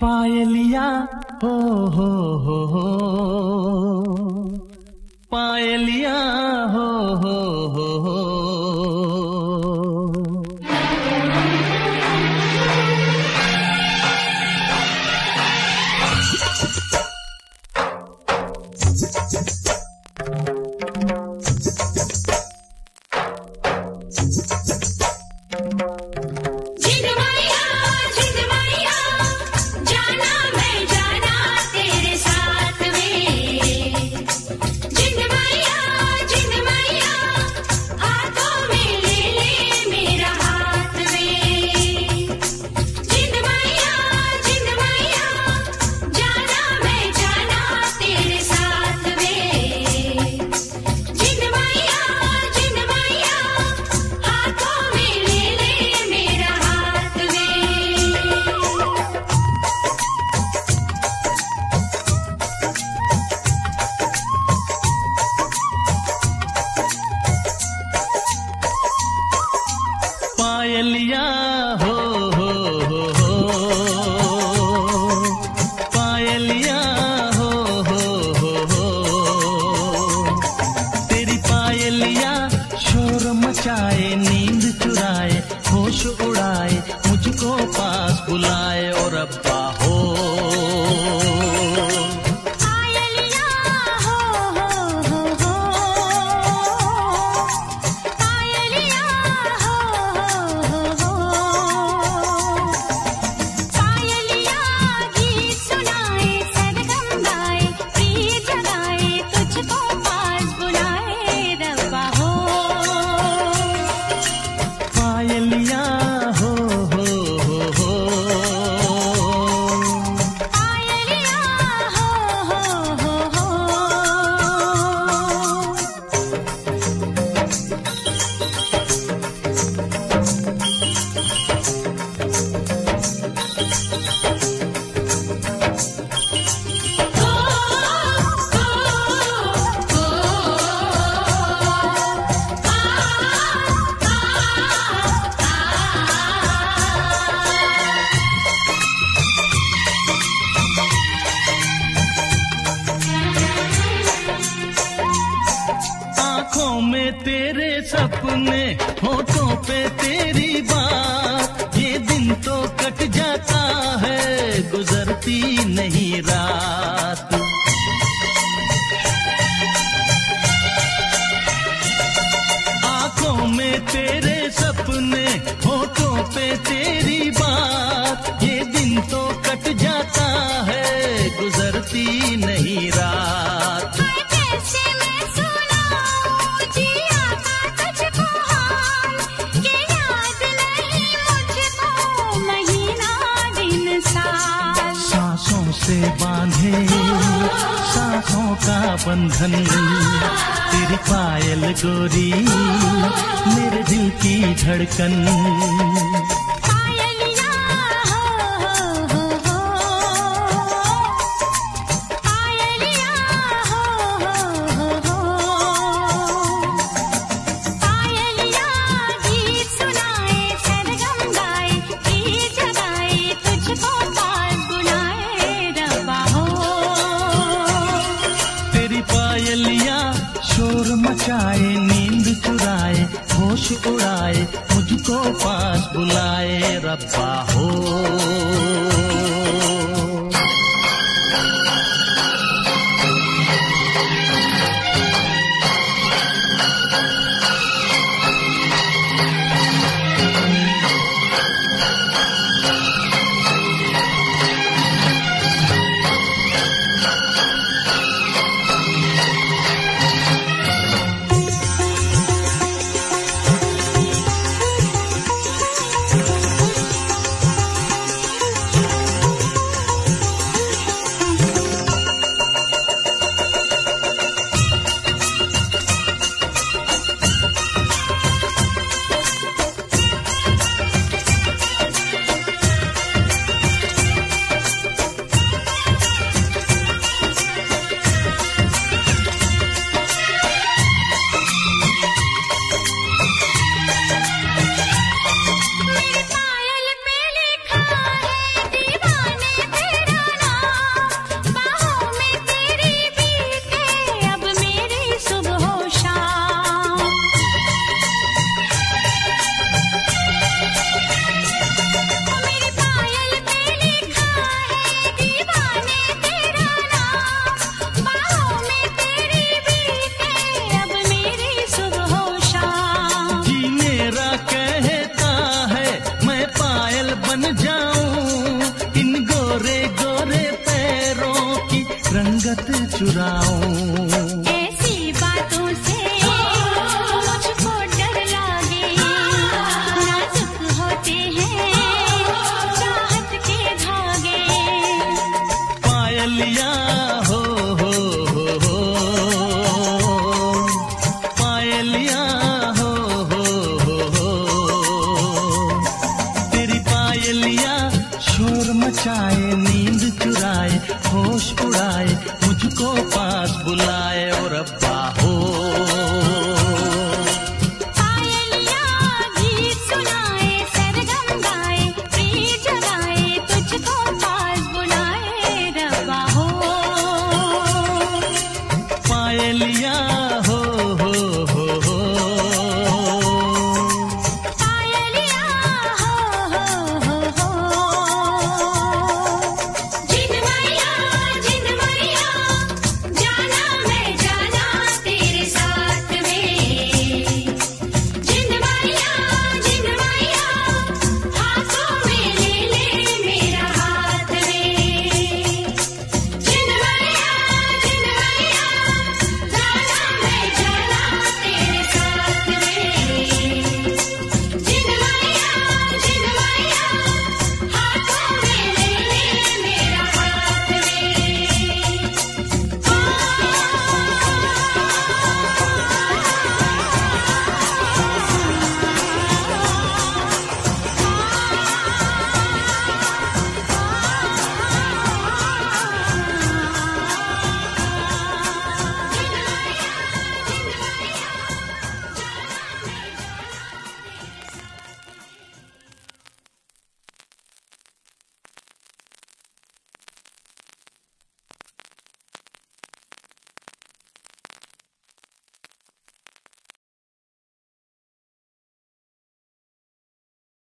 पायलिया हो हो हो हो। पायलिया। पायलिया, हो हो हो पायलिया, हो हो हो तेरी पायलिया, शोर मचाए, नींद चुराए, होश उड़ाए, मुझको पास बुलाए और अब्बा सपने होठों पे तेरी बात। ये दिन तो कट जाता है, गुजरती नहीं रात। आँखों में तेरे सपने, होठों पे तेरी बात। ये दिन तो कट जाता है, गुजरती नहीं रात। से बांधे सांसों का बंधन। तेरी पायल गोरी मेरे दिल की धड़कन। कुछ उड़ाए मुझको पास बुलाए रब्बा हो चुराऊं। बातों से पायलिया हो हो पायलिया हो हो तेरी पायलिया